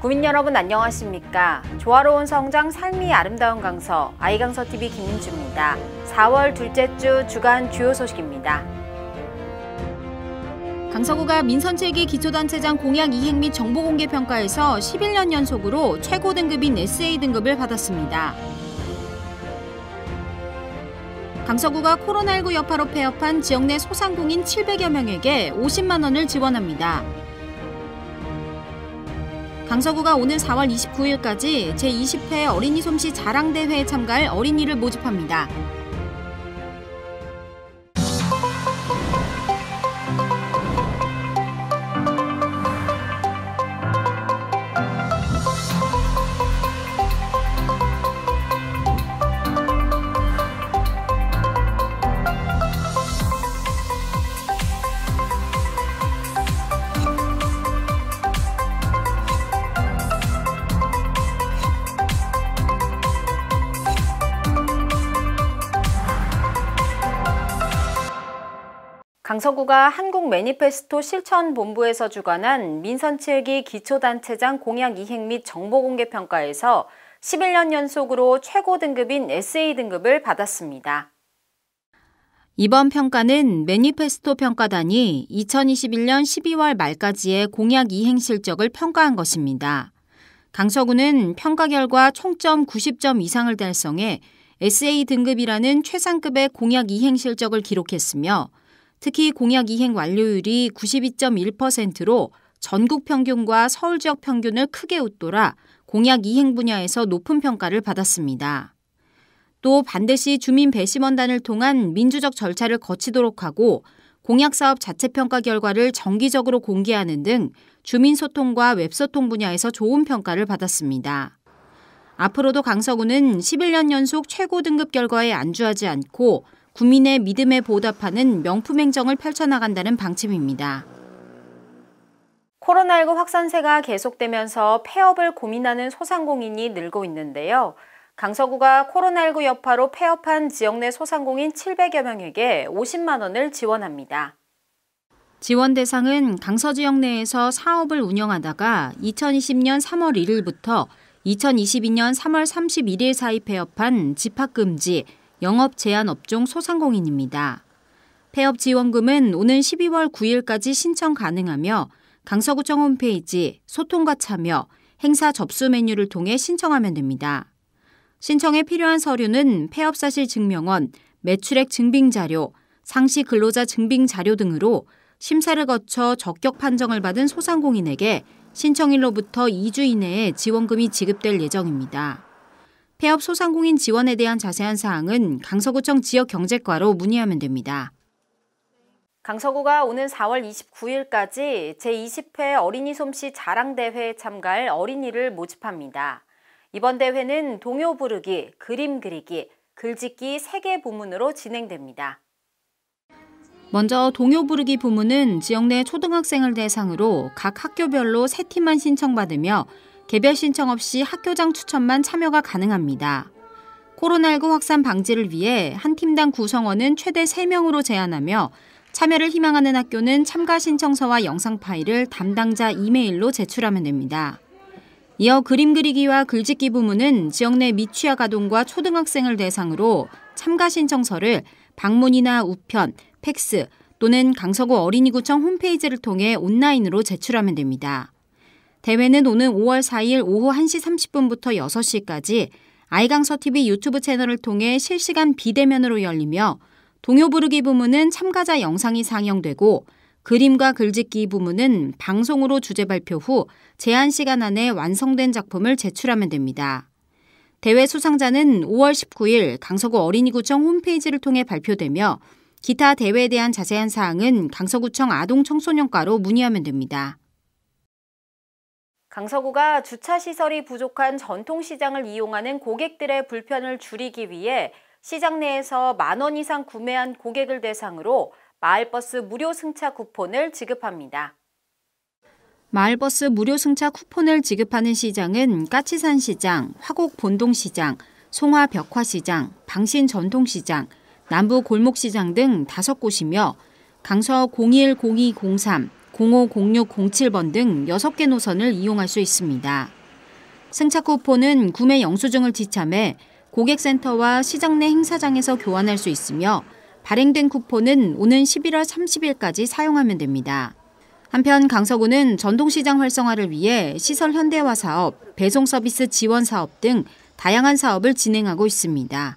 구민 여러분 안녕하십니까? 조화로운 성장 삶이 아름다운 강서 아이강서 TV 김민주입니다. 4월 둘째 주 주간 주요 소식입니다. 강서구가 민선체계 기초단체장 공약 이행 및 정보 공개 평가에서 11년 연속으로 최고 등급인 SA 등급을 받았습니다. 강서구가 코로나19 여파로 폐업한 지역 내 소상공인 700여 명에게 50만 원을 지원합니다. 강서구가 오는 4월 29일까지 제20회 어린이 솜씨 자랑대회에 참가할 어린이를 모집합니다. 강서구가 한국 매니페스토 실천본부에서 주관한 민선칠기 기초단체장 공약 이행 및 정보공개 평가에서 11년 연속으로 최고 등급인 SA 등급을 받았습니다. 이번 평가는 매니페스토 평가단이 2021년 12월 말까지의 공약 이행 실적을 평가한 것입니다. 강서구는 평가 결과 총점 90점 이상을 달성해 SA 등급이라는 최상급의 공약 이행 실적을 기록했으며 특히 공약 이행 완료율이 92.1%로 전국 평균과 서울 지역 평균을 크게 웃돌아 공약 이행 분야에서 높은 평가를 받았습니다. 또 반드시 주민 배심원단을 통한 민주적 절차를 거치도록 하고 공약사업 자체 평가 결과를 정기적으로 공개하는 등 주민 소통과 웹소통 분야에서 좋은 평가를 받았습니다. 앞으로도 강서구는 11년 연속 최고 등급 결과에 안주하지 않고 국민의 믿음에 보답하는 명품 행정을 펼쳐나간다는 방침입니다. 코로나19 확산세가 계속되면서 폐업을 고민하는 소상공인이 늘고 있는데요. 강서구가 코로나19 여파로 폐업한 지역 내 소상공인 700여 명에게 50만 원을 지원합니다. 지원 대상은 강서 지역 내에서 사업을 운영하다가 2020년 3월 1일부터 2022년 3월 31일 사이 폐업한 집합금지, 영업 제한 업종 소상공인입니다. 폐업 지원금은 오는 12월 9일까지 신청 가능하며 강서구청 홈페이지 소통과 참여, 행사 접수 메뉴를 통해 신청하면 됩니다. 신청에 필요한 서류는 폐업 사실 증명원, 매출액 증빙 자료, 상시 근로자 증빙 자료 등으로 심사를 거쳐 적격 판정을 받은 소상공인에게 신청일로부터 2주 이내에 지원금이 지급될 예정입니다. 폐업 소상공인 지원에 대한 자세한 사항은 강서구청 지역경제과로 문의하면 됩니다. 강서구가 오는 4월 29일까지 제20회 어린이 솜씨 자랑대회에 참가할 어린이를 모집합니다. 이번 대회는 동요 부르기, 그림 그리기, 글짓기 3개 부문으로 진행됩니다. 먼저 동요 부르기 부문은 지역 내 초등학생을 대상으로 각 학교별로 3팀만 신청받으며 개별 신청 없이 학교장 추천만 참여가 가능합니다. 코로나19 확산 방지를 위해 한 팀당 구성원은 최대 3명으로 제한하며 참여를 희망하는 학교는 참가 신청서와 영상 파일을 담당자 이메일로 제출하면 됩니다. 이어 그림 그리기와 글짓기 부문은 지역 내 미취학 아동과 초등학생을 대상으로 참가 신청서를 방문이나 우편, 팩스 또는 강서구 어린이구청 홈페이지를 통해 온라인으로 제출하면 됩니다. 대회는 오는 5월 4일 오후 1시 30분부터 6시까지 아이강서TV 유튜브 채널을 통해 실시간 비대면으로 열리며 동요 부르기 부문은 참가자 영상이 상영되고 그림과 글짓기 부문은 방송으로 주제 발표 후 제한 시간 안에 완성된 작품을 제출하면 됩니다. 대회 수상자는 5월 19일 강서구 어린이구청 홈페이지를 통해 발표되며 기타 대회에 대한 자세한 사항은 강서구청 아동청소년과로 문의하면 됩니다. 강서구가 주차시설이 부족한 전통시장을 이용하는 고객들의 불편을 줄이기 위해 시장 내에서 만 원 이상 구매한 고객을 대상으로 마을버스 무료 승차 쿠폰을 지급합니다. 마을버스 무료 승차 쿠폰을 지급하는 시장은 까치산 시장, 화곡 본동시장, 송화 벽화시장, 방신 전통시장, 남부 골목시장 등 다섯 곳이며 강서 010203, 050607번 등 6개 노선을 이용할 수 있습니다. 승차 쿠폰은 구매 영수증을 지참해 고객센터와 시장 내 행사장에서 교환할 수 있으며 발행된 쿠폰은 오는 11월 30일까지 사용하면 됩니다. 한편 강서구는 전통시장 활성화를 위해 시설 현대화 사업, 배송 서비스 지원 사업 등 다양한 사업을 진행하고 있습니다.